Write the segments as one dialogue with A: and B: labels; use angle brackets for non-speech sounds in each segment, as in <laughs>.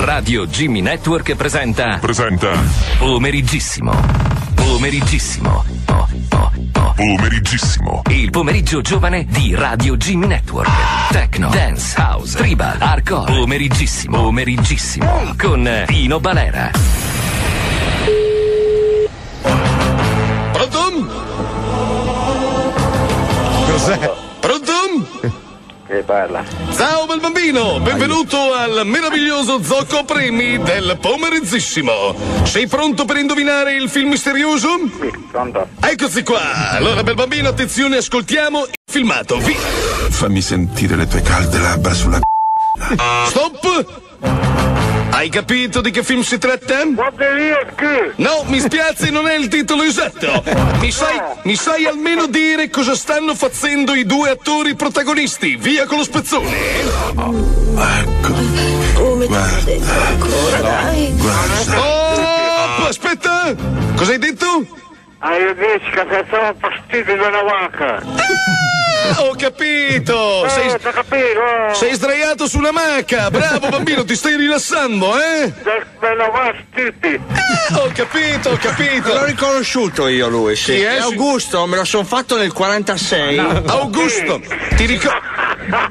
A: Radio Jimmy Network presenta.
B: Presenta.
A: Pomeriggissimo. Pomeriggissimo. Oh, oh, oh.
B: Pomeriggissimo.
A: Il pomeriggio giovane di Radio Jimmy Network. Techno, dance, house, tribal, hardcore. Pomeriggissimo. Pomeriggissimo. Con Pino Balera.
C: Pronto?
D: Cos'è?
E: Che parla?
C: Ciao bel bambino, benvenuto al meraviglioso Zocco Premi del pomeriggissimo. Sei pronto per indovinare il film misterioso?
E: Sì, pronto?
C: Eccoci qua. Allora bel bambino, attenzione, ascoltiamo il filmato. Via.
B: Fammi sentire le tue calde labbra sulla.
C: Stop. Hai capito di che film si tratta? No, mi spiace, non è il titolo esatto. Mi sai, mi sai almeno dire cosa stanno facendo i due attori protagonisti? Via con lo spezzone.
B: Ecco.
F: Come ti
B: Guarda.
F: ancora, dai.
B: Guarda.
C: Oh, aspetta! Cosa hai detto?
E: Hai detto che siamo partiti da una vacca.
C: Ah, ho capito! Sei,
E: Eh, capito?
C: sei sdraiato sulla macca! Bravo bambino, ti stai rilassando, eh?
E: Sono partiti.
C: Ah, ho capito, ho
G: L'ho
C: capito!
G: riconosciuto io lui, sì.
C: Chi è?
G: È Augusto, me lo sono fatto nel 46.
C: Augusto, ti, ricor-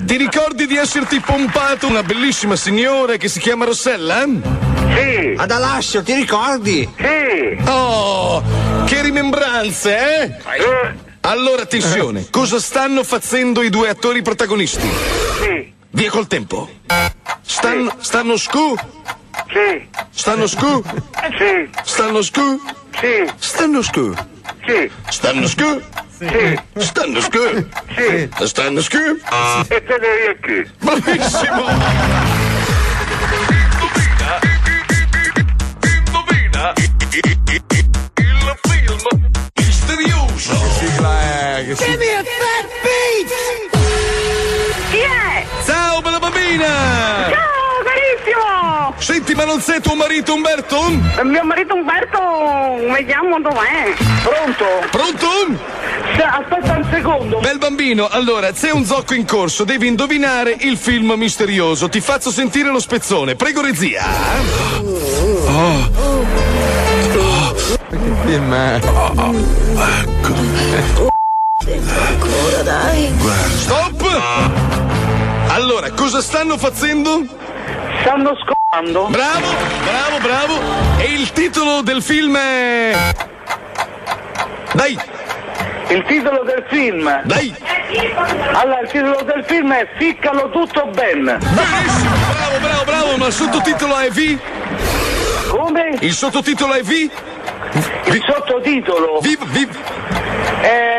C: ti ricordi di esserti pompato una bellissima signora che si chiama Rossella?
E: Sì,
G: Ad Alassio, ti ricordi?
E: sì.
C: Oh, che rimembranze, eh?
E: Eh,
C: Allora, attenzione, <laughs> cosa stanno facendo i due attori protagonisti?
E: sì,
C: Via col tempo. Stanno, stanno scu?
E: sì,
C: Stanno scu?
E: sì,
C: Stanno scu?
E: sì,
C: Stanno scu?
E: sì,
C: Stanno scu?
E: sì,
C: Stanno scu?
E: sì.
C: Stanno scu?
E: E te ne riecchi.
C: Bravissimo!
D: È. Che si...
H: Chi è?
C: Ciao, bella bambina!
H: Ciao, carissimo!
C: Senti, ma non sei tuo marito Umberto?
H: Mio marito Umberto, vediamo dov'è.
E: Pronto?
C: Pronto?
H: Aspetta un secondo.
C: Bel bambino, allora, c'è un zocco in corso, devi indovinare il film misterioso. Ti faccio sentire lo spezzone. Prego, regia.
D: film è?
F: Ancora, dai.
C: Stop! Allora, cosa stanno facendo?
E: Stanno scopando?
C: Bravo, bravo, bravo. E il titolo del film è. Dai,
E: Il titolo del film.
C: dai.
E: Allora, il titolo del film è Ficcalo tutto ben.
C: Benissimo, bravo, bravo, bravo. Ma il sottotitolo è V?
E: Come?
C: Il sottotitolo è V?
E: Il sottotitolo
C: Viv, viv.
E: è.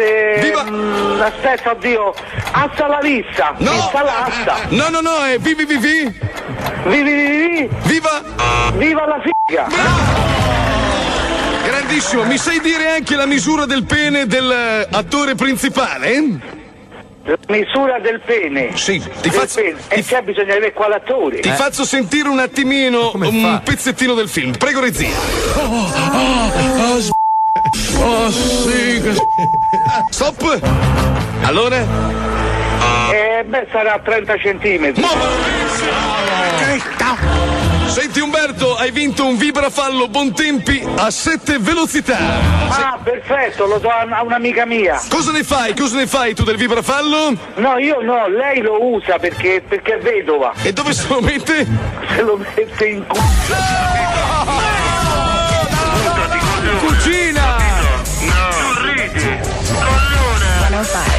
E: Eh,
C: Viva!
E: mm, Aspetta, oddio. Asta la vista.
C: No!
E: Vista l'asta.
C: No, no, no, è vivi, vivi.
E: Vivi, vivi,
C: Viva!
E: viva la figa.
C: Grandissimo, mi sai dire anche la misura del pene dell'attore principale?
E: La misura del pene.
C: Sì, ti
E: Del
C: faccio,
E: pene.
C: ti,
E: E che bisogna avere qua l'attore.
C: ti faccio sentire un attimino
D: Come
C: un
D: fa?
C: pezzettino del film. Prego, regia.
D: Oh, sì.
C: Stop! Allora?
E: Eh, beh, sarà a 30 centimetri.
C: Senti Umberto, hai vinto un vibrafallo Bontempi a sette velocità.
E: Ah, perfetto, lo do a un'amica mia.
C: Cosa ne fai? Cosa ne fai tu del vibrafallo?
E: No, io no, lei lo usa perché, perché è vedova.
C: E dove se lo mette?
E: Se lo mette in.
C: Cucina!
E: Non ridi, coglione! Io ti